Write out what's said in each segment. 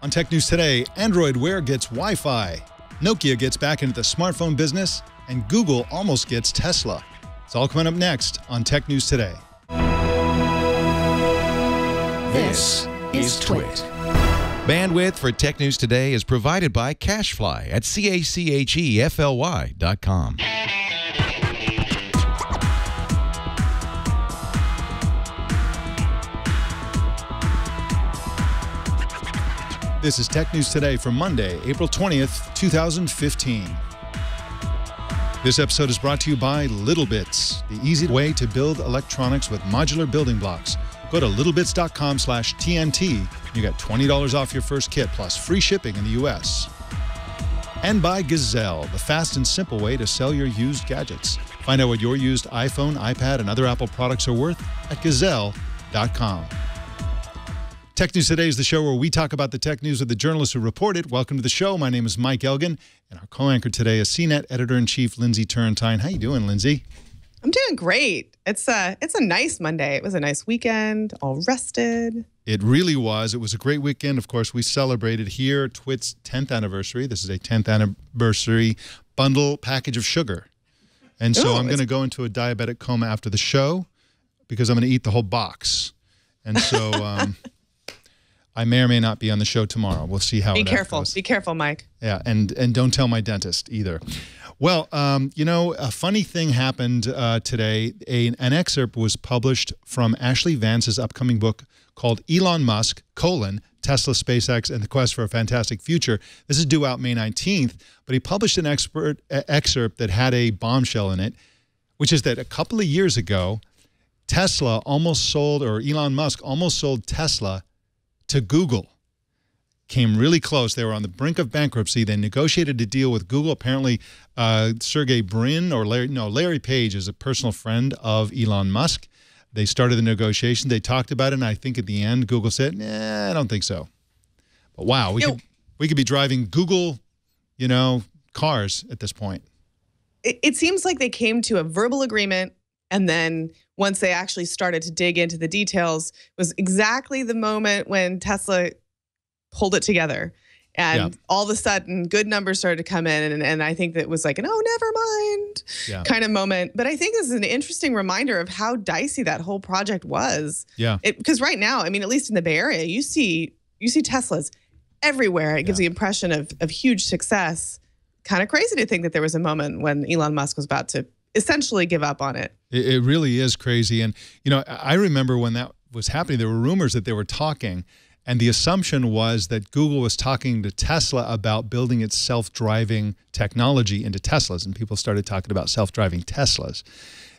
On Tech News Today, Android Wear gets Wi Fi, Nokia gets back into the smartphone business, and Google almost gets Tesla. It's all coming up next on Tech News Today. This is Twit. Bandwidth for Tech News Today is provided by CacheFly at C-A-C-H-E-F-L-Y This is Tech News Today for Monday, April 20th, 2015. This episode is brought to you by LittleBits, the easy way to build electronics with modular building blocks. Go to littlebits.com slash TNT. You get $20 off your first kit plus free shipping in the U.S. And by Gazelle, the fast and simple way to sell your used gadgets. Find out what your used iPhone, iPad, and other Apple products are worth at gazelle.com. Tech News Today is the show where we talk about the tech news with the journalists who report it. Welcome to the show. My name is Mike Elgan, and our co-anchor today is CNET editor-in-chief Lindsey Turrentine. How are you doing, Lindsey? I'm doing great. It's a it's a nice Monday. It was a nice weekend, all rested. It really was. It was a great weekend. Of course, we celebrated here Twit's 10th anniversary. This is a 10th anniversary bundle package of sugar. And so Ooh, I'm going to go into a diabetic coma after the show because I'm going to eat the whole box. And so um, I may or may not be on the show tomorrow. We'll see how Be it careful. goes. Be careful, Mike. Yeah, and and don't tell my dentist either. Well, um, you know, a funny thing happened uh, today. A, an excerpt was published from Ashley Vance's upcoming book called Elon Musk: colon Tesla, SpaceX, and the Quest for a Fantastic Future. This is due out May 19th, but he published an expert, uh, excerpt that had a bombshell in it, which is that a couple of years ago, Tesla almost sold, or Elon Musk almost sold Tesla to Google came really close. They were on the brink of bankruptcy. They negotiated a deal with Google. Apparently, uh, Sergey Brin or Larry, no, Larry Page is a personal friend of Elon Musk. They started the negotiation. They talked about it, and I think at the end, Google said, "Nah, I don't think so." But wow, we Yo. could we could be driving Google, you know, cars at this point. It, it seems like they came to a verbal agreement, and then once they actually started to dig into the details, was exactly the moment when Tesla pulled it together. And Yeah. all of a sudden, good numbers started to come in, and, and I think that was like an "oh, never mind" Yeah. kind of moment. But I think this is an interesting reminder of how dicey that whole project was. Yeah. because right now, I mean, at least in the Bay Area, you see you see Teslas everywhere. It gives the impression of of huge success. Kind of crazy to think that there was a moment when Elon Musk was about to essentially give up on it. It, it really is crazy. And, you know, I remember when that was happening, there were rumors that they were talking, and the assumption was that Google was talking to Tesla about building its self driving technology into Teslas. And people started talking about self driving Teslas.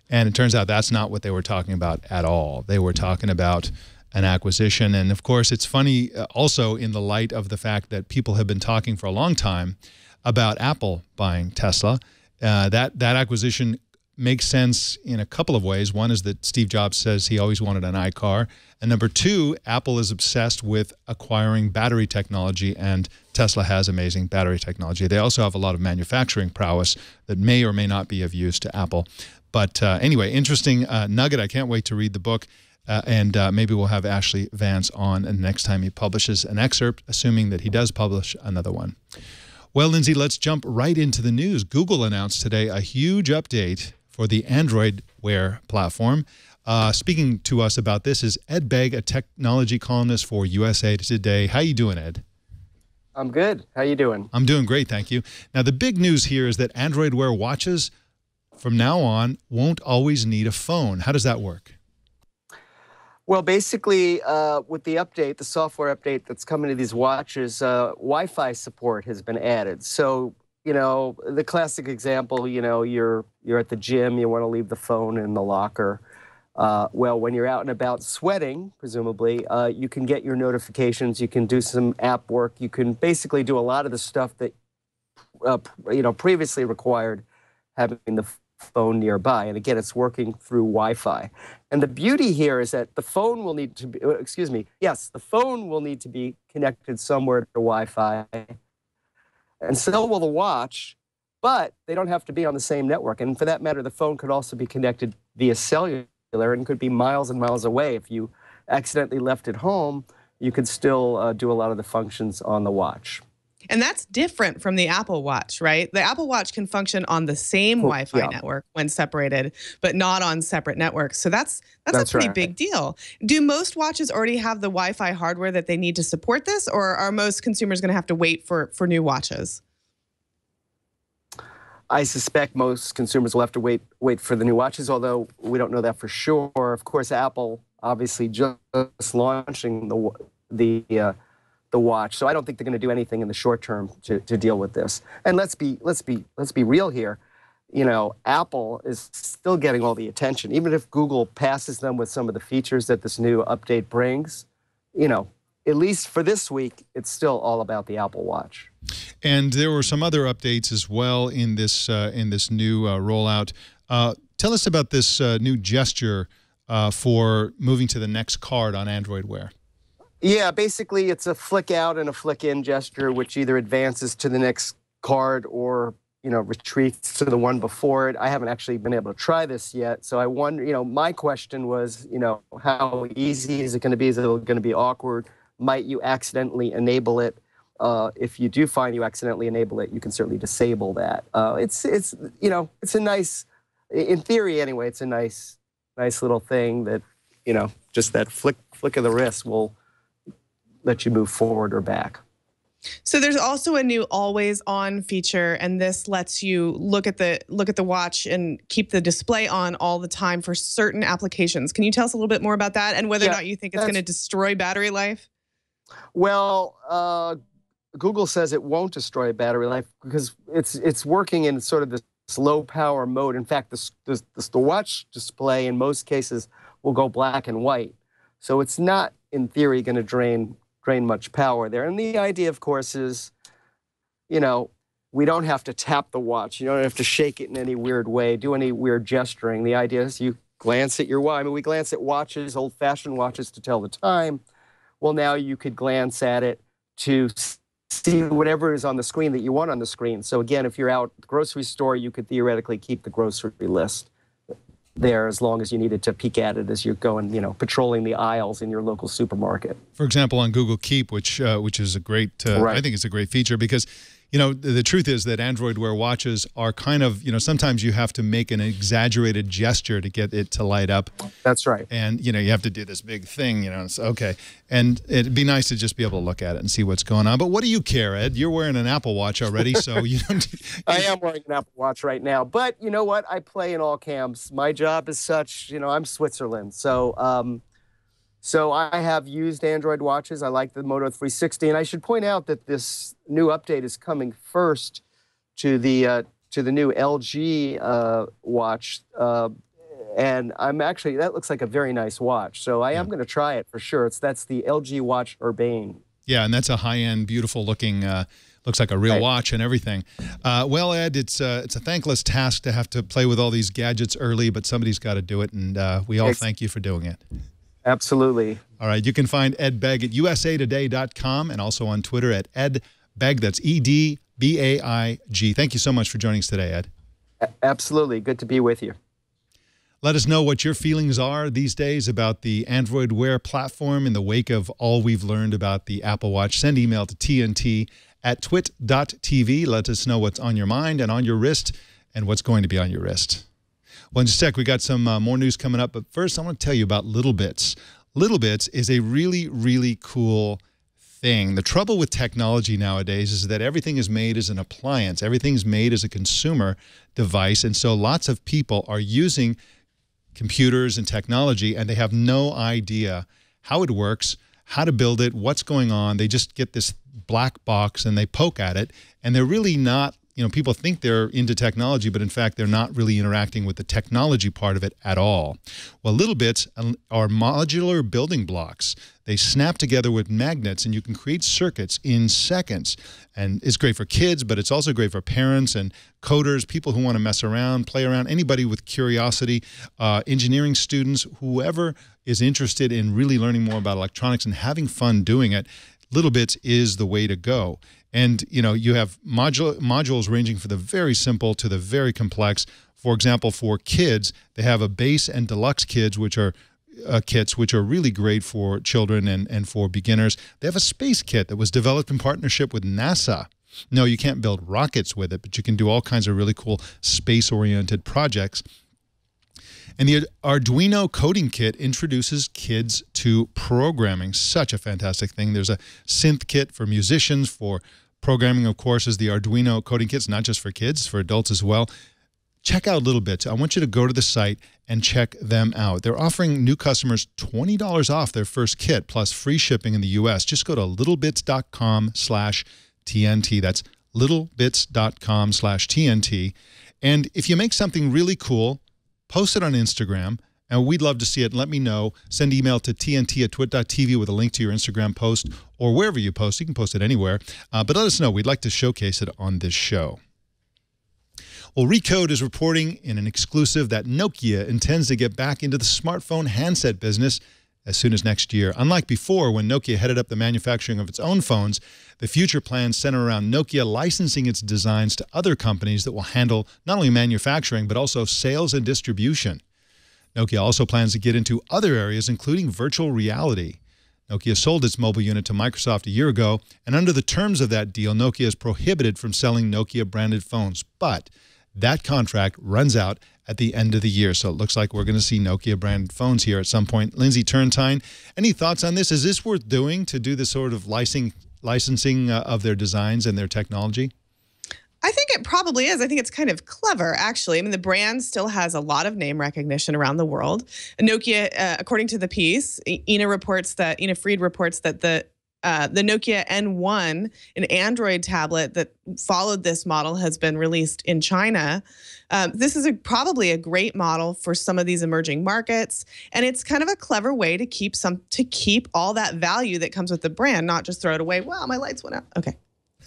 And it turns out that's not what they were talking about at all. They were talking about an acquisition. And of course, it's funny uh, also in the light of the fact that people have been talking for a long time about Apple buying Tesla. Uh, that that acquisition makes sense in a couple of ways. One is that Steve Jobs says he always wanted an iCar, and number two, Apple is obsessed with acquiring battery technology, and Tesla has amazing battery technology. They also have a lot of manufacturing prowess that may or may not be of use to Apple. But uh, anyway, interesting uh, nugget. I can't wait to read the book. Uh, and uh, maybe we'll have Ashley Vance on next time he publishes an excerpt, assuming that he does publish another one. Well, Lindsey, let's jump right into the news. Google announced today a huge update for the Android Wear platform. Uh, speaking to us about this is Ed Baig, a technology columnist for USA Today. How you doing, Ed? I'm good. How you doing? I'm doing great, thank you. Now, the big news here is that Android Wear watches from now on won't always need a phone. How does that work? Well, basically, uh, with the update, the software update that's coming to these watches, uh, Wi-Fi support has been added. So, you know, the classic example, you know, you're you're at the gym, you want to leave the phone in the locker. Uh, well, when you're out and about sweating, presumably, uh, you can get your notifications. You can do some app work. You can basically do a lot of the stuff that, uh, you know, previously required having the phone nearby. And again, it's working through Wi-Fi. And the beauty here is that the phone will need to be, uh, excuse me, yes, the phone will need to be connected somewhere to Wi-Fi, and so will the watch. But they don't have to be on the same network. And for that matter, the phone could also be connected via cellular and could be miles and miles away. If you accidentally left it home, you could still uh, do a lot of the functions on the watch. And that's different from the Apple Watch, right? The Apple Watch can function on the same Cool. Wi-Fi Yeah. network when separated, but not on separate networks. So that's that's, That's a pretty right. big deal. Do most watches already have the Wi-Fi hardware that they need to support this, or are most consumers going to have to wait for for new watches? I suspect most consumers will have to wait wait for the new watches, although we don't know that for sure. Of course, Apple obviously just launching the the uh, the watch, so I don't think they're going to do anything in the short term to, to deal with this. And let's be let's be let's be real here. You know, Apple is still getting all the attention, even if Google passes them with some of the features that this new update brings. You know, at least for this week, it's still all about the Apple Watch. And there were some other updates as well in this uh, in this new uh, rollout. Uh, tell us about this uh, new gesture uh, for moving to the next card on Android Wear. Yeah, basically, it's a flick out and a flick in gesture, which either advances to the next card or you know retreats to the one before it. I haven't actually been able to try this yet, so I wonder. You know, my question was, you know, how easy is it going to be? Is it going to be awkward? Might you accidentally enable it? Uh, if you do find you accidentally enable it, you can certainly disable that. Uh, it's it's you know it's a nice, in theory anyway, it's a nice nice little thing that you know just that flick flick of the wrist will let you move forward or back. So there's also a new always on feature and this lets you look at the look at the watch and keep the display on all the time for certain applications. Can you tell us a little bit more about that and whether or not you think it's going to destroy battery life? Well, uh, Google says it won't destroy battery life because it's it's working in sort of this low power mode. In fact, the, the, the watch display in most cases will go black and white, so it's not in theory going to drain much power there. And the idea, of course, is, you know, we don't have to tap the watch. You don't have to shake it in any weird way, do any weird gesturing. The idea is you glance at your watch. I mean, we glance at watches, old-fashioned watches, to tell the time. Well, now you could glance at it to see whatever is on the screen that you want on the screen. So again, if you're out the grocery store, you could theoretically keep the grocery list there as long as you needed to peek at it as you're going, you know, patrolling the aisles in your local supermarket. For example, on Google Keep, which uh, which is a great, uh, I think it's a great feature because, you know, the, the truth is that Android Wear watches are kind of, you know, sometimes you have to make an exaggerated gesture to get it to light up, That's right. and you know you have to do this big thing, you know. It's okay, and it'd be nice to just be able to look at it and see what's going on. But what do you care, Ed? You're wearing an Apple Watch already, so you don't. I am wearing an Apple Watch right now, but you know what? I play in all camps. My job is such, you know, I'm Switzerland. So, um, so I have used Android watches. I like the Moto 360, and I should point out that this new update is coming first to the uh, to the new LG uh, watch, uh, and I'm actually that looks like a very nice watch. So I am going to try it for sure. It's that's the LG Watch Urbane. Yeah, and that's a high-end, beautiful-looking. Uh, looks like a real Right. watch and everything. Uh, well, Ed, it's uh, it's a thankless task to have to play with all these gadgets early, but somebody's got to do it, and uh, we all thank you for doing it. Absolutely. All right, you can find Ed Baig at usatoday.com and also on Twitter at Ed Baig. That's E D B A I G. Thank you so much for joining us today, Ed. Absolutely. Good to be with you. Let us know what your feelings are these days about the Android Wear platform in the wake of all we've learned about the Apple Watch. Send email to TNT at twit.tv. Let us know what's on your mind and on your wrist and what's going to be on your wrist. Well, in just a sec, we got some uh, more news coming up. But first, I want to tell you about Little Bits. Little Bits is a really, really cool thing. The trouble with technology nowadays is that everything is made as an appliance, everything's made as a consumer device. And so lots of people are using computers and technology and they have no idea how it works, how to build it, what's going on. They just get this black box and they poke at it and they're really not, you know, people think they're into technology, but in fact, they're not really interacting with the technology part of it at all. Well, little bits are modular building blocks. They snap together with magnets and you can create circuits in seconds. And it's great for kids, but it's also great for parents and coders, people who want to mess around, play around, anybody with curiosity, uh, engineering students, whoever is interested in really learning more about electronics and having fun doing it. Little Bits is the way to go. And you know, you have module, modules ranging from the very simple to the very complex. For example, for kids, they have a base and deluxe kids, which are uh, kits, which are really great for children and, and for beginners. They have a space kit that was developed in partnership with NASA. No, you can't build rockets with it, but you can do all kinds of really cool space-oriented projects. And the Arduino coding kit introduces kids to programming. Such a fantastic thing. There's a synth kit for musicians, for programming, of course, is the Arduino coding kits, not just for kids, for adults as well. Check out Little Littlebits. I want you to go to the site and check them out. They're offering new customers $20 off their first kit plus free shipping in the U.S. Just go to littlebits.com slash TNT. That's littlebits.com slash TNT. And if you make something really cool, post it on Instagram, and we'd love to see it. Let me know. Send email to tnt at twit.tv with a link to your Instagram post or wherever you post. You can post it anywhere. Uh, but let us know. We'd like to showcase it on this show. Well, Recode is reporting in an exclusive that Nokia intends to get back into the smartphone handset business as soon as next year. Unlike before, when Nokia headed up the manufacturing of its own phones, the future plans center around Nokia licensing its designs to other companies that will handle not only manufacturing, but also sales and distribution. Nokia also plans to get into other areas, including virtual reality. Nokia sold its mobile unit to Microsoft a year ago, and under the terms of that deal, Nokia is prohibited from selling Nokia-branded phones. But that contract runs out at the end of the year. So it looks like we're going to see Nokia brand phones here at some point. Lindsey Turrentine, any thoughts on this? Is this worth doing to do this sort of licensing, licensing uh, of their designs and their technology? I think it probably is. I think it's kind of clever, actually. I mean, the brand still has a lot of name recognition around the world. Nokia, uh, according to the piece, Ina reports that Ina Fried reports that the uh, the Nokia N1, an Android tablet that followed this model, has been released in China. Um, this is a, probably a great model for some of these emerging markets, and it's kind of a clever way to keep some to keep all that value that comes with the brand, not just throw it away. Wow, my lights went out. Okay.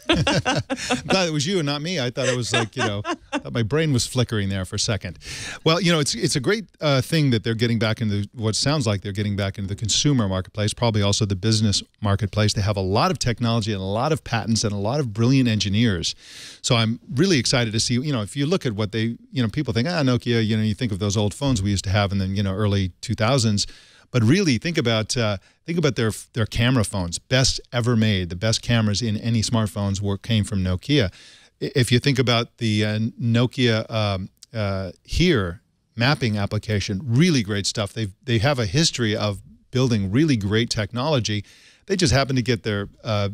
Glad it was you and not me. I thought it was like, you know, my brain was flickering there for a second. Well, you know, it's it's a great uh, thing that they're getting back into what sounds like they're getting back into the consumer marketplace, probably also the business marketplace. They have a lot of technology and a lot of patents and a lot of brilliant engineers. So I'm really excited to see, you know, if you look at what they, you know, people think, ah, Nokia, you know, you think of those old phones we used to have in the, you know, early 2000s. But really, think about uh, think about their their camera phones, best ever made. The best cameras in any smartphones were came from Nokia. If you think about the uh, Nokia um, uh, here mapping application, really great stuff. They they have a history of building really great technology. They just happen to get their uh,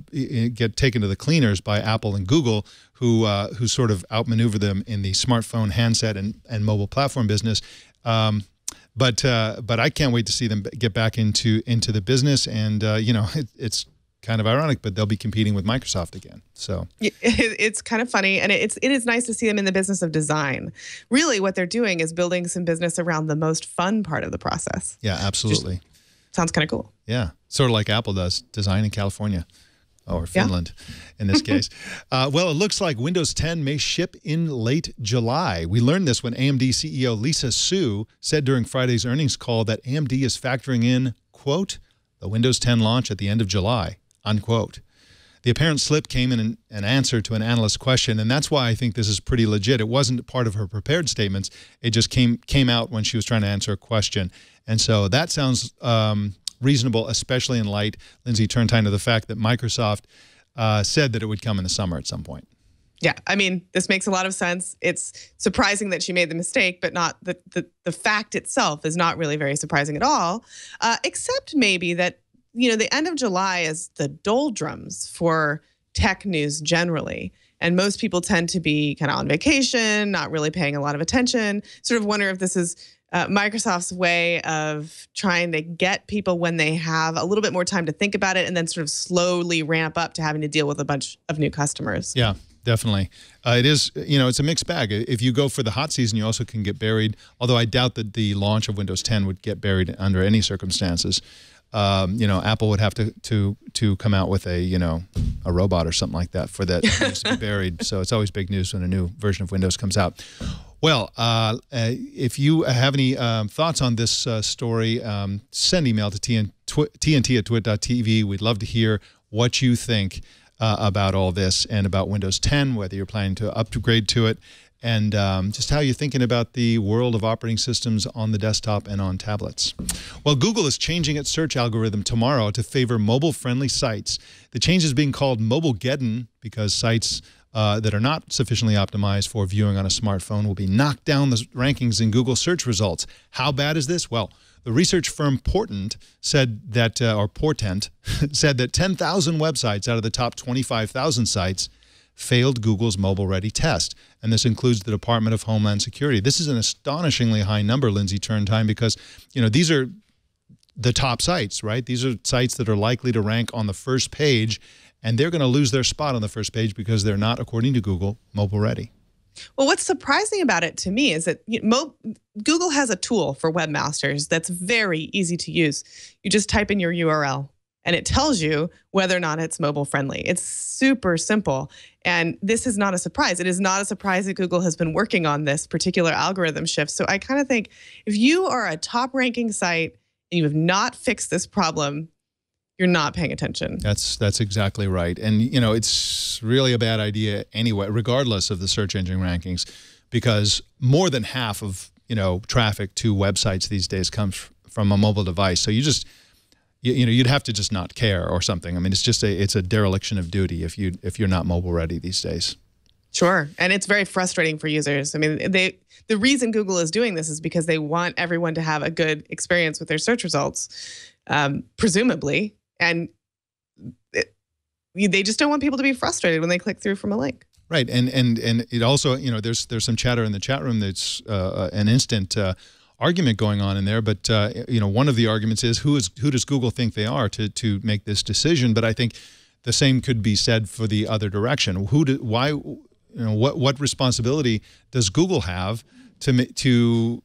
get taken to the cleaners by Apple and Google, who uh, who sort of outmaneuver them in the smartphone handset and and mobile platform business. Um, but uh, but I can't wait to see them get back into into the business. And uh, you know, it, it's kind of ironic, but they'll be competing with Microsoft again. So it's kind of funny, and it's it is nice to see them in the business of design. Really, what they're doing is building some business around the most fun part of the process. Yeah, absolutely. Just sounds kind of cool. Yeah, sort of like Apple does, design in California or Finland yeah. in this case. uh, well, it looks like Windows 10 may ship in late July. We learned this when AMD CEO Lisa Su said during Friday's earnings call that AMD is factoring in, quote, the Windows 10 launch at the end of July, unquote. The apparent slip came in an, an, answer to an analyst question, and that's why I think this is pretty legit. It wasn't part of her prepared statements. It just came came out when she was trying to answer a question. And so that sounds um, reasonable, especially in light, Lindsey Turrentine, of the fact that Microsoft uh, said that it would come in the summer at some point. Yeah, I mean, this makes a lot of sense. It's surprising that she made the mistake, but not the the, the fact itself is not really very surprising at all, uh, except maybe that you know the end of July is the doldrums for tech news generally. And most people tend to be kind of on vacation, not really paying a lot of attention. Sort of wonder if this is uh, Microsoft's way of trying to get people when they have a little bit more time to think about it and then sort of slowly ramp up to having to deal with a bunch of new customers. Yeah, definitely. Uh, it is, you know, it's a mixed bag. If you go for the hot season, you also can get buried, although I doubt that the launch of Windows 10 would get buried under any circumstances. Um, you know, Apple would have to to to come out with a you know a robot or something like that for that to be buried. So it's always big news when a new version of Windows comes out. Well, uh, uh, if you have any um, thoughts on this uh, story, um, send email to TN, tnt at twit.tv. We'd love to hear what you think uh, about all this and about Windows 10, whether you're planning to upgrade to it. And um, just how you're thinking about the world of operating systems on the desktop and on tablets. Well, Google is changing its search algorithm tomorrow to favor mobile-friendly sites. The change is being called Mobile-geddon because sites uh, that are not sufficiently optimized for viewing on a smartphone will be knocked down the rankings in Google search results. How bad is this? Well, the research firm Portent said that, uh, or Portent, said that 10,000 websites out of the top 25,000 sites failed Google's mobile-ready test. And this includes the Department of Homeland Security. This is an astonishingly high number, Lindsey Turrentine, because, you know, these are the top sites, right? These are sites that are likely to rank on the first page, and they're going to lose their spot on the first page because they're not, according to Google, mobile-ready. Well, what's surprising about it to me is that you know, Google has a tool for webmasters that's very easy to use. You just type in your URL and it tells you whether or not it's mobile friendly. It's super simple. And this is not a surprise. It is not a surprise that Google has been working on this particular algorithm shift. So I kind of think if you are a top ranking site and you have not fixed this problem, you're not paying attention. That's that's exactly right. And you know, it's really a bad idea anyway, regardless of the search engine rankings, because more than half of, you know, traffic to websites these days comes from a mobile device. So you just you, you, know you'd have to just not care or something. I mean, it's just a it's a dereliction of duty if you if you're not mobile ready these days. Sure, and it's very frustrating for users. I mean, they the reason Google is doing this is because they want everyone to have a good experience with their search results, um, presumably, and it, they just don't want people to be frustrated when they click through from a link. Right, and and and it also you know there's there's some chatter in the chat room that's uh, uh an instant. Uh, argument going on in there. But uh, you know, one of the arguments is who is who does Google think they are to to make this decision? But I think the same could be said for the other direction. Who do, why you know what what responsibility does Google have to to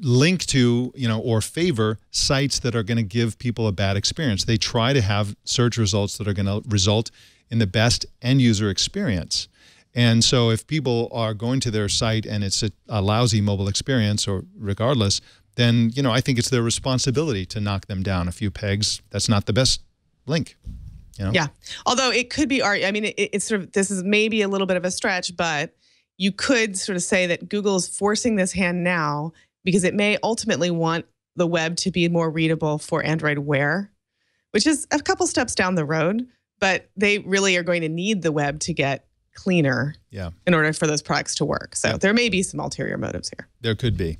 link to you know or favor sites that are going to give people a bad experience? They try to have search results that are going to result in the best end user experience. And so if people are going to their site and it's a, a, lousy mobile experience or regardless, then, you know, I think it's their responsibility to knock them down a few pegs. That's not the best link. You know? Yeah. Although it could be, I mean, it, it's sort of, this is maybe a little bit of a stretch, but you could sort of say that Google's forcing this hand now because it may ultimately want the web to be more readable for Android Wear, which is a couple steps down the road, but they really are going to need the web to get cleaner yeah. in order for those products to work. So yeah. there may be some ulterior motives here. There could be.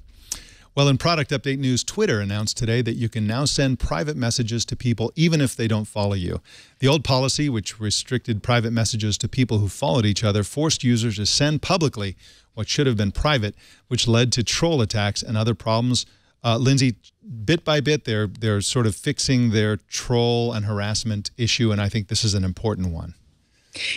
Well, in product update news, Twitter announced today that you can now send private messages to people even if they don't follow you. The old policy, which restricted private messages to people who followed each other, forced users to send publicly what should have been private, which led to troll attacks and other problems. Uh, Lindsey, bit by bit, they're, they're sort of fixing their troll and harassment issue, and I think this is an important one.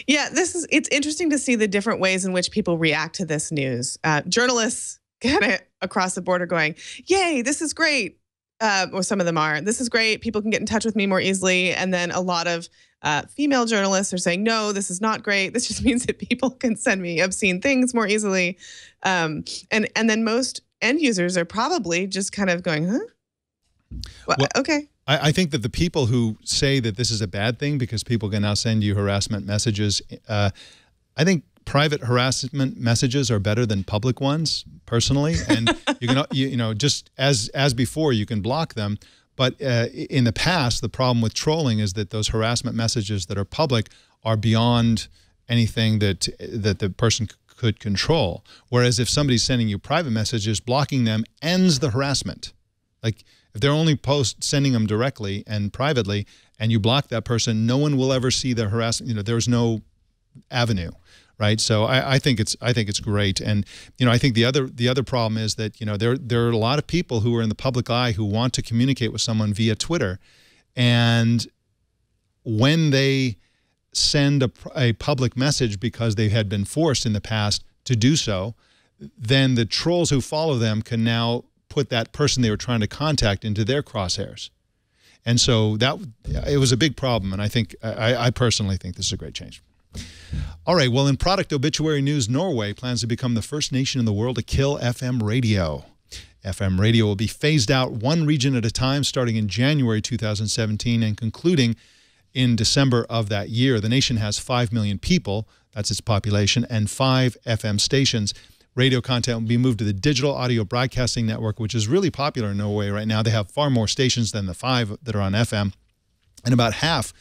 Yeah, this is it's interesting to see the different ways in which people react to this news. Uh, journalists kind of across the board are going, "Yay, this is great." Uh, or some of them are. This is great. People can get in touch with me more easily. And then a lot of uh, female journalists are saying, "No, this is not great. This just means that people can send me obscene things more easily." Um, and and then most end users are probably just kind of going, "Huh." Well, well, okay. I, I, think that the people who say that this is a bad thing because people can now send you harassment messages, uh, I think private harassment messages are better than public ones personally. And you can you, you, know just as as before you can block them. But uh, in the past the problem with trolling is that those harassment messages that are public are beyond anything that that the person could control. Whereas if somebody's sending you private messages blocking them ends the harassment. Like if they're only post sending them directly and privately, and you block that person, no one will ever see the harassment. You know, there's no avenue, right? So I, I, think it's I think it's great, and you know I think the other the other problem is that you know there there are a lot of people who are in the public eye who want to communicate with someone via Twitter, and when they send a, a public message because they had been forced in the past to do so, then the trolls who follow them can now put that person they were trying to contact into their crosshairs. And so that it was a big problem, and I think I, I personally think this is a great change. All right, well, in product obituary news, Norway plans to become the first nation in the world to kill FM radio. FM radio will be phased out one region at a time starting in January 2017 and concluding in December of that year. The nation has 5 million people, that's its population, and five FM stations. Radio content will be moved to the digital audio broadcasting network, which is really popular in Norway right now. They have far more stations than the five that are on FM, and about half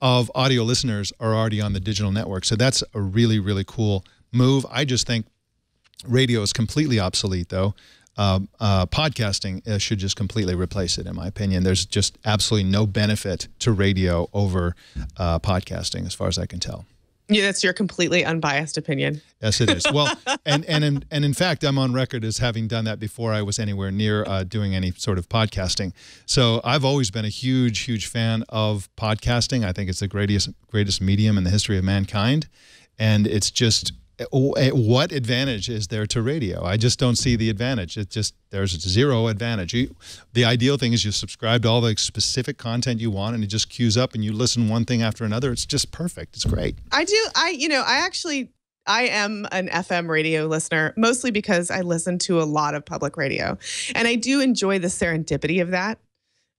of audio listeners are already on the digital network. So that's a really, really cool move. I just think radio is completely obsolete, though. Uh, uh, podcasting uh, should just completely replace it, in my opinion. There's just absolutely no benefit to radio over uh, podcasting, as far as I can tell. Yeah, that's your completely unbiased opinion. Yes, it is. Well, and and in, and in fact, I'm on record as having done that before I was anywhere near uh, doing any sort of podcasting. So I've always been a huge, huge fan of podcasting. I think it's the greatest greatest medium in the history of mankind, and it's just what advantage is there to radio? I just don't see the advantage. It just there's zero advantage. You, the ideal thing is you subscribe to all the specific content you want, and it just queues up, and you listen one thing after another. It's just perfect. It's great. I do. I you know I actually I am an FM radio listener, mostly because I listen to a lot of public radio, and I do enjoy the serendipity of that.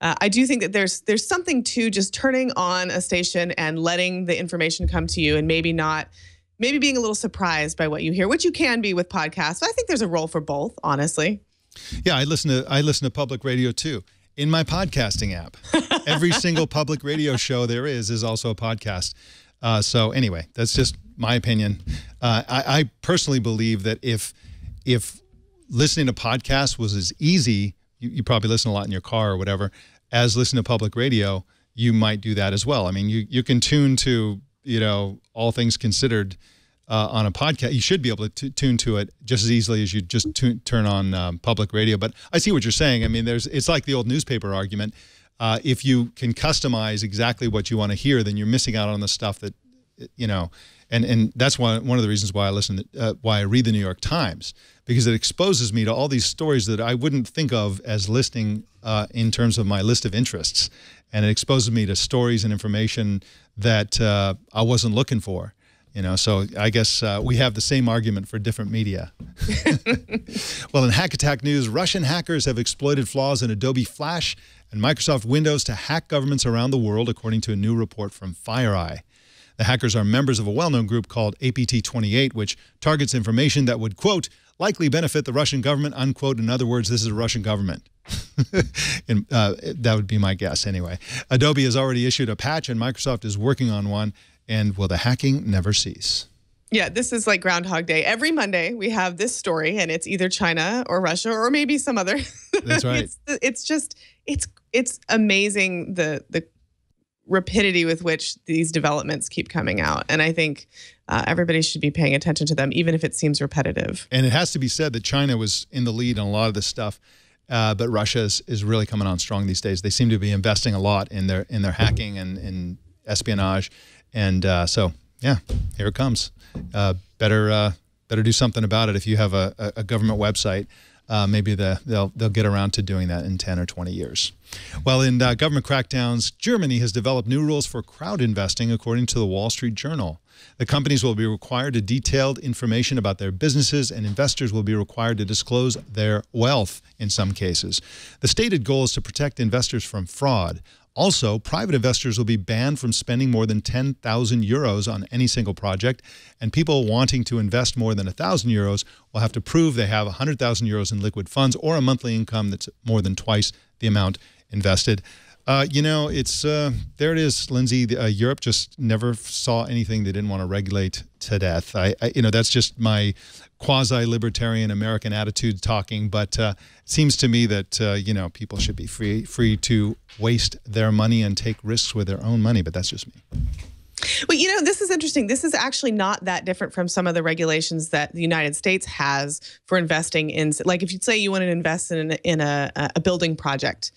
Uh, I do think that there's there's something to just turning on a station and letting the information come to you, and maybe not maybe being a little surprised by what you hear, which you can be with podcasts. I think there's a role for both, honestly. Yeah, I listen to I listen to public radio too in my podcasting app. Every single public radio show there is is also a podcast. Uh, so anyway, that's just my opinion. Uh, I, I, personally believe that if if listening to podcasts was as easy, you, you probably listen a lot in your car or whatever, as listening to public radio, you might do that as well. I mean, you you can tune to you know, all things considered, uh, on a podcast, you should be able to tune to it just as easily as you just turn on um, public radio. But I see what you're saying. I mean, there's it's like the old newspaper argument. Uh, if you can customize exactly what you want to hear, then you're missing out on the stuff that, you know, and and that's one one of the reasons why I listen, to, uh, why I read the New York Times because it exposes me to all these stories that I wouldn't think of as listening uh, in terms of my list of interests, and it exposes me to stories and information that uh, I wasn't looking for. You know, so I guess uh, we have the same argument for different media. well, in Hack Attack news, Russian hackers have exploited flaws in Adobe Flash and Microsoft Windows to hack governments around the world, according to a new report from FireEye. The hackers are members of a well-known group called APT28, which targets information that would, quote, likely benefit the Russian government, unquote. In other words, this is a Russian government. and, uh, that would be my guess anyway. Adobe has already issued a patch and Microsoft is working on one. And will the hacking never cease? Yeah, this is like Groundhog Day. Every Monday we have this story, and it's either China or Russia or maybe some other. That's right. it's, it's just it's it's amazing the the rapidity with which these developments keep coming out, and I think uh, everybody should be paying attention to them, even if it seems repetitive. And it has to be said that China was in the lead on a lot of this stuff. Uh, but Russia is, is really coming on strong these days. They seem to be investing a lot in their in their hacking and, and espionage, and uh, so yeah, here it comes. Uh, better uh, better do something about it. If you have a, a government website, uh, maybe the, they'll they'll get around to doing that in ten or twenty years. Well, in uh, government crackdowns, Germany has developed new rules for crowd investing, according to the Wall Street Journal. The companies will be required to detailed information about their businesses, and investors will be required to disclose their wealth in some cases. The stated goal is to protect investors from fraud. Also, private investors will be banned from spending more than 10,000 euros on any single project, and people wanting to invest more than 1,000 euros will have to prove they have 100,000 euros in liquid funds or a monthly income that's more than twice the amount invested. Uh, you know, it's uh, there. It is, Lindsey. Uh, Europe just never saw anything they didn't want to regulate to death. I, I you know, that's just my quasi-libertarian American attitude talking. But uh, it seems to me that uh, you know people should be free free to waste their money and take risks with their own money. But that's just me. Well, you know, this is interesting. This is actually not that different from some of the regulations that the United States has for investing in. Like, if you say you want to invest in in a, a building project,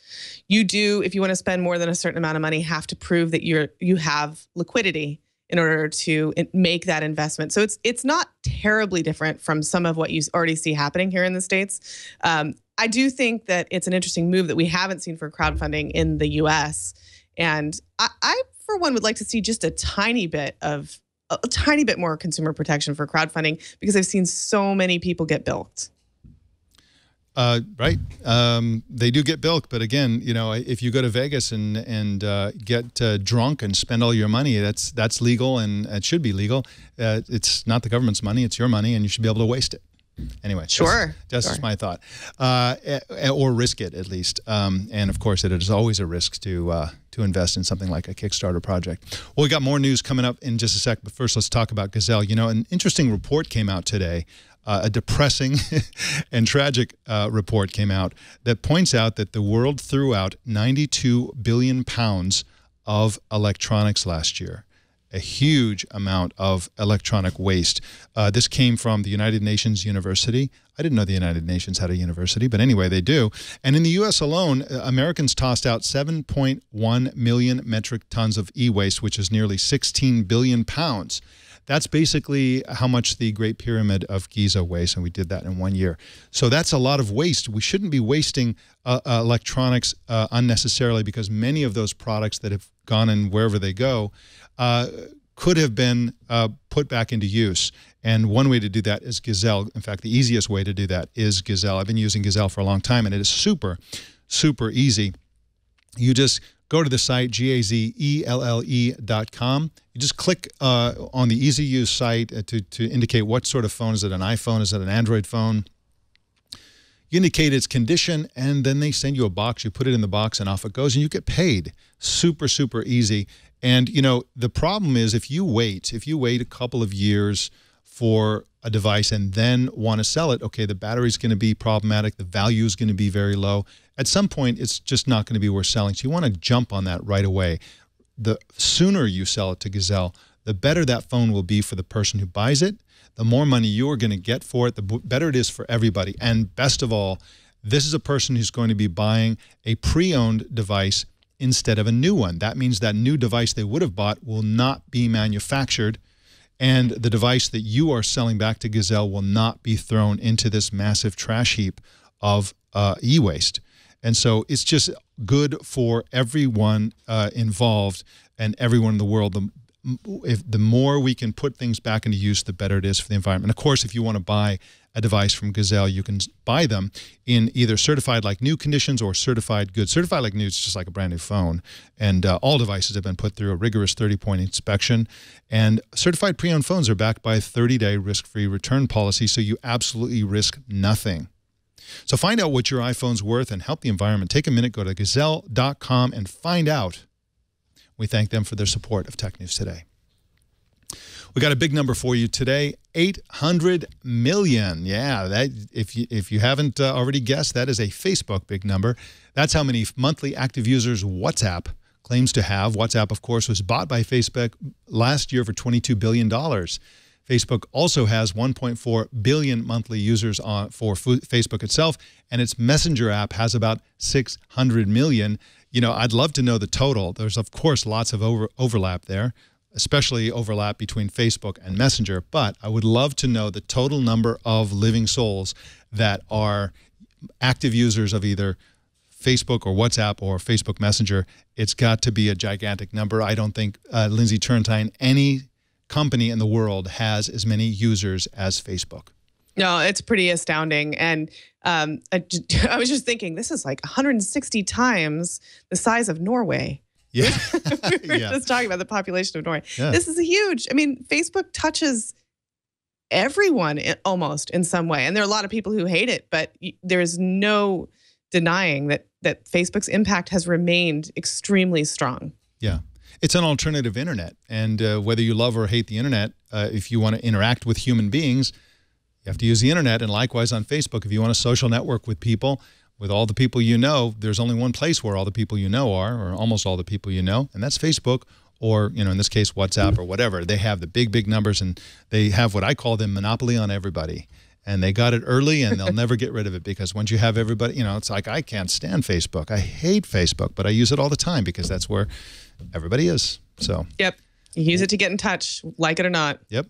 you do. If you want to spend more than a certain amount of money, have to prove that you're you have liquidity in order to make that investment. So it's it's not terribly different from some of what you already see happening here in the states. Um, I do think that it's an interesting move that we haven't seen for crowdfunding in the U.S. And I, I for one, would like to see just a tiny bit of a, a tiny bit more consumer protection for crowdfunding because I've seen so many people get bilked. Uh, right. Um, they do get bilked, but again, you know, if you go to Vegas and and uh, get uh, drunk and spend all your money, that's that's legal and it should be legal. Uh, it's not the government's money; it's your money, and you should be able to waste it. Anyway, Sure, Just, just sure. my thought. Uh, or risk it at least. Um, and of course, it is always a risk to uh, to invest in something like a Kickstarter project. Well, we got more news coming up in just a sec. But first, let's talk about Gazelle. You know, an interesting report came out today. Uh, a depressing and tragic uh, report came out that points out that the world threw out 92 billion pounds of electronics last year a huge amount of electronic waste. Uh, this came from the United Nations University. I didn't know the United Nations had a university, but anyway, they do. And in the U.S. alone, uh, Americans tossed out 7.1 million metric tons of e-waste, which is nearly 16 billion pounds. That's basically how much the Great Pyramid of Giza weighs, and we did that in one year. So that's a lot of waste. We shouldn't be wasting uh, uh, electronics uh, unnecessarily because many of those products that have gone in wherever they go uh, could have been uh, put back into use. And one way to do that is Gazelle. In fact, the easiest way to do that is Gazelle. I've been using Gazelle for a long time, and it is super, super easy. You just go to the site, G-A-Z-E-L-L-E E dot com. You just click uh, on the easy use site uh, to, to indicate what sort of phone. Is it an iPhone? Is it an Android phone? You indicate its condition, and then they send you a box. You put it in the box, and off it goes, and you get paid. Super, super easy. And you know the problem is if you wait, if you wait a couple of years for a device and then want to sell it, okay, the battery's going to be problematic, the value is going to be very low. At some point, it's just not going to be worth selling. So you want to jump on that right away. The sooner you sell it to Gazelle, the better that phone will be for the person who buys it. The more money you're going to get for it, the better it is for everybody. And best of all, this is a person who's going to be buying a pre-owned device instead of a new one. That means that new device they would have bought will not be manufactured and the device that you are selling back to Gazelle will not be thrown into this massive trash heap of uh, e-waste. And so it's just good for everyone uh, involved and everyone in the world. The, if the more we can put things back into use, the better it is for the environment. Of course, if you want to buy a device from Gazelle, you can buy them in either certified like new conditions or certified good. Certified like new is just like a brand new phone. And uh, all devices have been put through a rigorous 30 point inspection. And certified pre owned phones are backed by a 30 day risk free return policy, so you absolutely risk nothing. So find out what your iPhone's worth and help the environment. Take a minute, go to gazelle.com and find out. We thank them for their support of Tech News Today. We got a big number for you today, 800 million. Yeah, that if you if you haven't uh, already guessed, that is a Facebook big number. That's how many monthly active users WhatsApp claims to have. WhatsApp, of course, was bought by Facebook last year for 22 billion dollars. Facebook also has 1.4 billion monthly users on for Facebook itself, and its Messenger app has about 600 million. You know, I'd love to know the total. There's of course lots of over, overlap there especially overlap between Facebook and Messenger, but I would love to know the total number of living souls that are active users of either Facebook or WhatsApp or Facebook Messenger. It's got to be a gigantic number. I don't think uh, Lindsey Turrentine, any company in the world, has as many users as Facebook. No, it's pretty astounding. And um, I, I was just thinking, this is like 160 times the size of Norway. Yeah. we were yeah. just talking about the population of Norway. Yeah. This is a huge. I mean, Facebook touches everyone almost in some way, and there are a lot of people who hate it, but there is no denying that that Facebook's impact has remained extremely strong. Yeah. It's an alternative internet. And uh, whether you love or hate the internet, uh, if you want to interact with human beings, you have to use the internet. And likewise on Facebook, if you want a social network with people, with all the people you know, there's only one place where all the people you know are, or almost all the people you know, and that's Facebook. Or, you know, in this case, WhatsApp or whatever. They have the big, big numbers and they have what I call them monopoly on everybody. And they got it early and they'll never get rid of it because once you have everybody, you know, it's like I can't stand Facebook. I hate Facebook, but I use it all the time because that's where everybody is. So, Yep. You use it to get in touch, like it or not. Yep.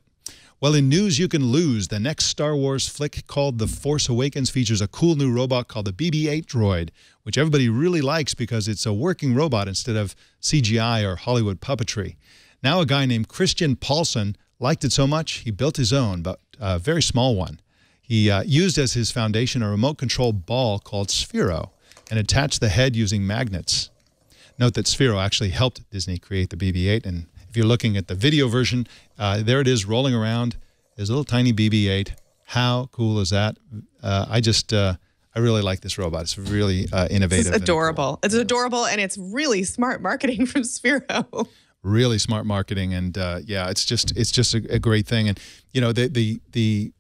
Well, in news you can lose, the next Star Wars flick called The Force Awakens features a cool new robot called the BB 8 droid, which everybody really likes because it's a working robot instead of CGI or Hollywood puppetry. Now, a guy named Christian Paulson liked it so much he built his own, but a very small one. He uh, used as his foundation a remote control ball called Sphero and attached the head using magnets. Note that Sphero actually helped Disney create the BB 8. And if you're looking at the video version, uh, there it is rolling around. There's a little tiny BB 8 How cool is that? Uh, I just, uh, I really like this robot. It's really uh, innovative. It's adorable. Cool. It's adorable, and it's really smart marketing from Sphero. Really smart marketing, and uh, yeah, it's just it's just a, a great thing. And you know, the the the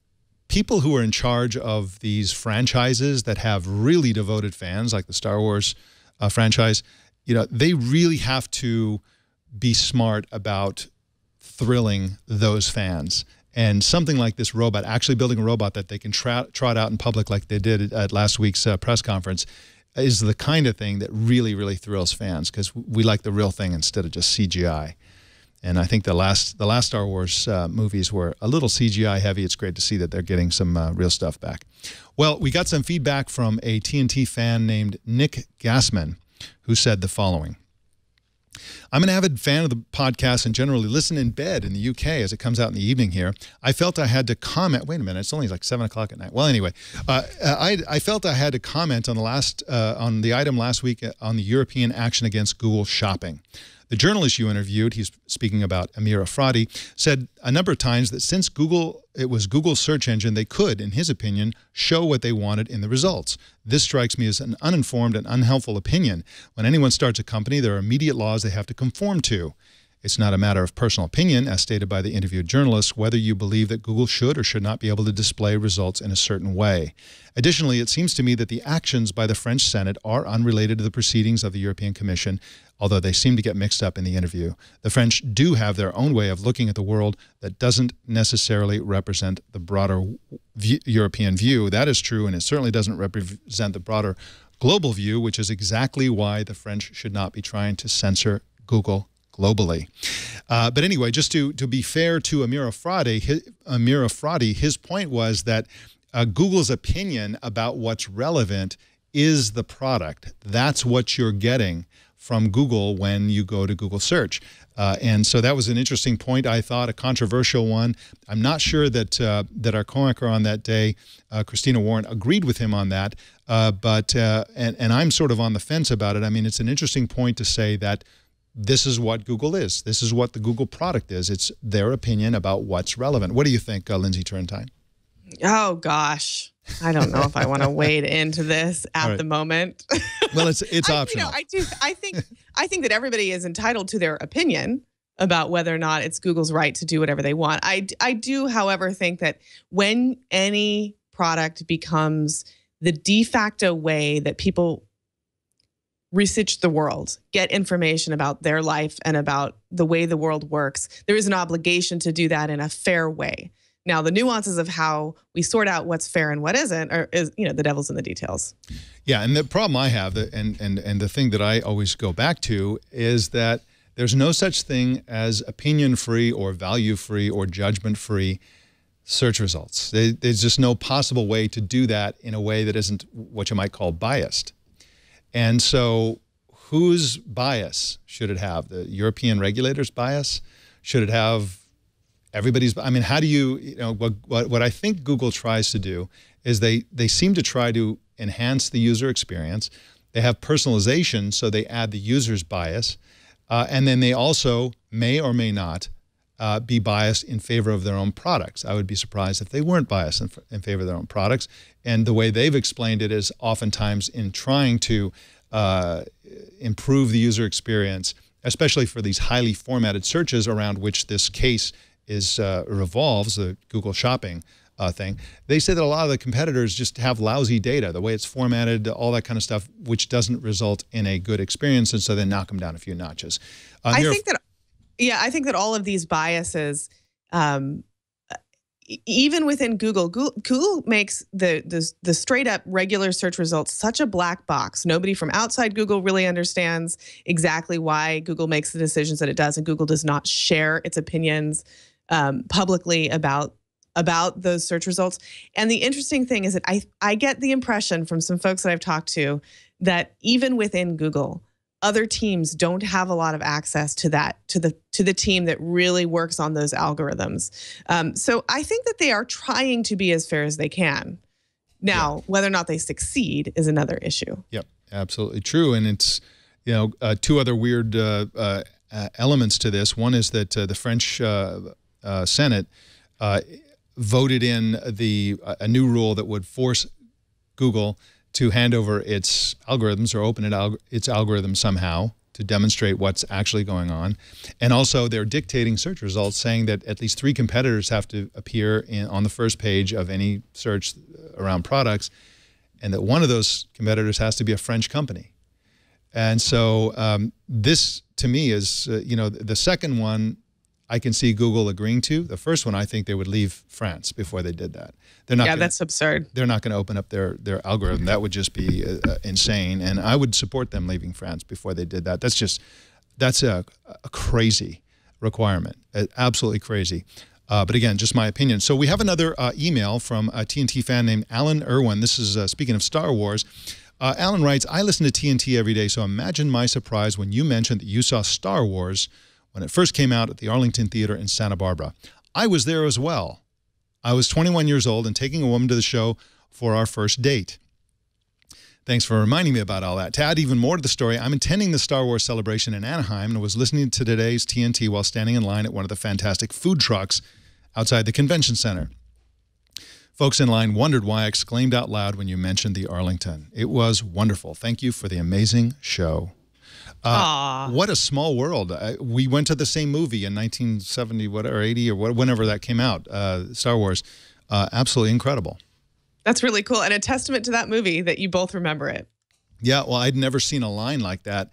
people who are in charge of these franchises that have really devoted fans, like the Star Wars uh, franchise, you know, they really have to be smart about thrilling those fans. And something like this robot, actually building a robot that they can trot out in public like they did at last week's uh, press conference, is the kind of thing that really, really thrills fans because we like the real thing instead of just CGI. And I think the last the last Star Wars uh, movies were a little CGI heavy. It's great to see that they're getting some uh, real stuff back. Well, we got some feedback from a TNT fan named Nick Gassman, who said the following. I'm an avid fan of the podcast and generally listen in bed in the UK as it comes out in the evening here. I felt I had to comment. Wait a minute, it's only like seven o'clock at night. Well, anyway, uh, I, I felt I had to comment on the last uh, on the item last week uh, on the European action against Google Shopping. The journalist you interviewed, he's speaking about Amir Efrati, said a number of times that since Google, it was Google's search engine, they could, in his opinion, show what they wanted in the results. This strikes me as an uninformed and unhelpful opinion. When anyone starts a company, there are immediate laws they have to conform to. It's not a matter of personal opinion, as stated by the interviewed journalist, whether you believe that Google should or should not be able to display results in a certain way. Additionally, it seems to me that the actions by the French Senate are unrelated to the proceedings of the European Commission, although they seem to get mixed up in the interview. The French do have their own way of looking at the world that doesn't necessarily represent the broader European view. That is true, and it certainly doesn't represent the broader global view, which is exactly why the French should not be trying to censor Google globally. Uh, but anyway, just to, to be fair to Amir Efrati, his, Amir Efrati, his point was that uh, Google's opinion about what's relevant is the product. That's what you're getting from Google when you go to Google search. Uh, and so that was an interesting point, I thought, a controversial one. I'm not sure that uh, that our co-anchor on that day, uh, Christina Warren, agreed with him on that. Uh, but uh, and, and I'm sort of on the fence about it. I mean, it's an interesting point to say that this is what Google is. This is what the Google product is. It's their opinion about what's relevant. What do you think, uh, Lindsey Turrentine? Oh gosh, I don't know if I want to wade into this at right. the moment. well, it's it's optional. You know, I do. I think I think that everybody is entitled to their opinion about whether or not it's Google's right to do whatever they want. I I do, however, think that when any product becomes the de facto way that people research the world, get information about their life and about the way the world works. There is an obligation to do that in a fair way. Now, the nuances of how we sort out what's fair and what isn't are, is, you know, the devil's in the details. Yeah, and the problem I have, and and and the thing that I always go back to is that there's no such thing as opinion-free or value-free or judgment-free search results. There's just no possible way to do that in a way that isn't what you might call biased. And so whose bias should it have? The European regulators' bias? Should it have everybody's? I mean, how do you, you know, what, what, what I think Google tries to do is they, they seem to try to enhance the user experience. They have personalization, so they add the user's bias. Uh, and then they also may or may not uh, be biased in favor of their own products. I would be surprised if they weren't biased in, in, favor of their own products. And the way they've explained it is oftentimes in trying to uh, improve the user experience, especially for these highly formatted searches around which this case is uh, revolves, the Google Shopping uh, thing. They say that a lot of the competitors just have lousy data, the way it's formatted, all that kind of stuff, which doesn't result in a good experience, and so they knock them down a few notches. Uh, I think that yeah, I think that all of these biases, um, even within Google, Google, Google makes the, the the straight up regular search results such a black box. Nobody from outside Google really understands exactly why Google makes the decisions that it does, and Google does not share its opinions um, publicly about about those search results. And the interesting thing is that I I get the impression from some folks that I've talked to that even within Google, other teams don't have a lot of access to that to the to the team that really works on those algorithms. Um, so i think that they are trying to be as fair as they can. Now yeah. whether or not they succeed is another issue. Yep absolutely true. And it's you know uh, two other weird uh, uh, uh elements to this. One is that uh, the french uh, senate voted in the a new rule that would force Google to hand over its algorithms or open it alg its algorithms somehow to demonstrate what's actually going on. And also they're dictating search results saying that at least three competitors have to appear in, on the first page of any search around products and that one of those competitors has to be a French company. And so um, this to me is, uh, you know, the second one I can see Google agreeing to. The first one, I think they would leave France before they did that. They're not. Yeah, gonna, that's absurd. They're not going to open up their their algorithm. That would just be uh, uh, insane. And I would support them leaving France before they did that. That's just that's a, a crazy requirement. Absolutely crazy. Uh, but again, just my opinion. So we have another uh, email from a TNT fan named Alan Irwin. This is uh, speaking of Star Wars. Uh, Alan writes, I listen to TNT every day, so imagine my surprise when you mentioned that you saw Star Wars when it first came out at the Arlington Theater in Santa Barbara. I was there as well. I was 21 years old and taking a woman to the show for our first date. Thanks for reminding me about all that. To add even more to the story, I'm attending the Star Wars celebration in Anaheim and was listening to today's TNT while standing in line at one of the fantastic food trucks outside the convention center. Folks in line wondered why I exclaimed out loud when you mentioned the Arlington. It was wonderful. Thank you for the amazing show. Uh, what a small world. Uh, we went to the same movie in 1970, whatever, 80 or whenever that came out, uh, Star Wars. Uh, absolutely incredible. That's really cool. And a testament to that movie that you both remember it. Yeah, well, I'd never seen a line like that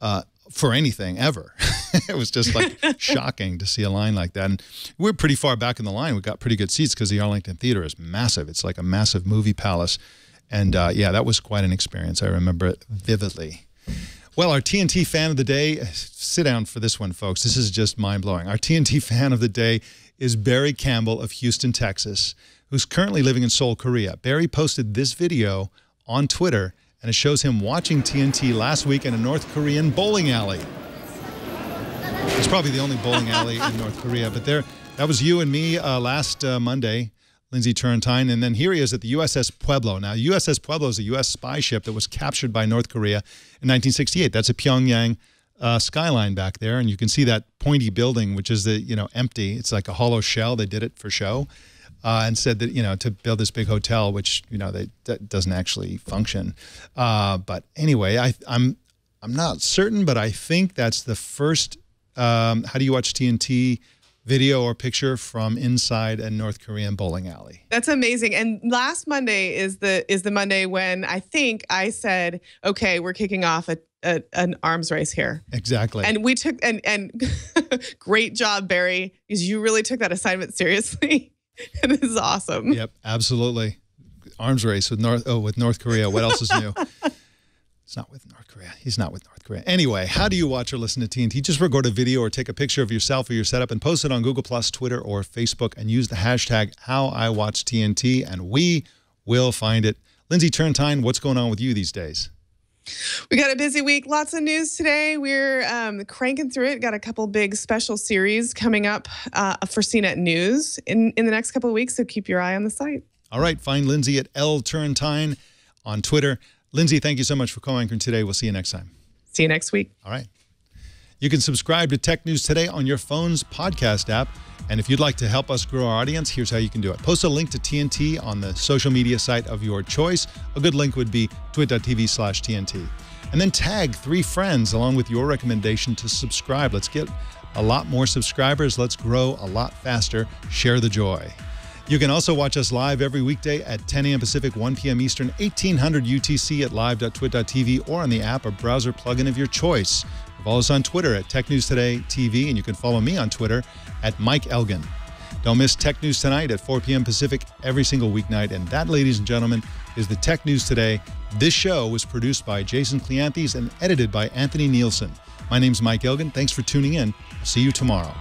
uh, for anything ever. it was just like shocking to see a line like that. And we're pretty far back in the line. We got pretty good seats because the Arlington Theater is massive. It's like a massive movie palace. And uh, yeah, that was quite an experience. I remember it vividly. Well, our TNT fan of the day, sit down for this one, folks. This is just mind blowing. Our TNT fan of the day is Barry Campbell of Houston, Texas, who's currently living in Seoul, Korea. Barry posted this video on Twitter, and it shows him watching TNT last week in a North Korean bowling alley. It's probably the only bowling alley in North Korea, but there, that was you and me uh, last uh, Monday Lindsey Turrentine. And then here he is at the USS Pueblo. Now, USS Pueblo is a U.S. spy ship that was captured by North Korea in 1968. That's a Pyongyang uh, skyline back there. And you can see that pointy building, which is the, you know, empty. It's like a hollow shell. They did it for show. Uh, and said that you know to build this big hotel, which you know they, that doesn't actually function. Uh, but anyway, I, I'm I'm not certain, but I think that's the first. Um, how do you watch TNT? Video or picture from inside a North Korean bowling alley. That's amazing. And last Monday is the is the Monday when I think I said, "Okay, we're kicking off a, a an arms race here." Exactly. And we took and and great job, Barry, because you really took that assignment seriously. and this is awesome. Yep, absolutely. Arms race with North oh with North Korea. What else is new? it's not with North Korea. He's not with North Anyway, how do you watch or listen to TNT? Just record a video or take a picture of yourself or your setup and post it on Google Plus, Twitter, or Facebook and use the hashtag HowIWatchTNT and we will find it. Lindsey Turrentine, what's going on with you these days? We got a busy week. Lots of news today. We're um, cranking through it. Got a couple big special series coming up uh, for CNET News in, in the next couple of weeks, so keep your eye on the site. All right. Find Lindsey at L on Twitter. Lindsey, thank you so much for calling in today. We'll see you next time. See you next week. All right. You can subscribe to Tech News Today on your phone's podcast app. And if you'd like to help us grow our audience, here's how you can do it. Post a link to TNT on the social media site of your choice. A good link would be twit.tv slash TNT. And then tag three friends along with your recommendation to subscribe. Let's get a lot more subscribers. Let's grow a lot faster. Share the joy. You can also watch us live every weekday at 10 a.m. Pacific, 1 p.m. Eastern, 1800 UTC at live.twit.tv or on the app or browser plugin of your choice. Follow us on Twitter at Tech News Today TV, and you can follow me on Twitter at Mike Elgan. Don't miss Tech News Tonight at 4 p.m. Pacific every single weeknight. And that, ladies and gentlemen, is the Tech News Today. This show was produced by Jason Cleanthes and edited by Anthony Nielsen. My name's Mike Elgan. Thanks for tuning in. See you tomorrow.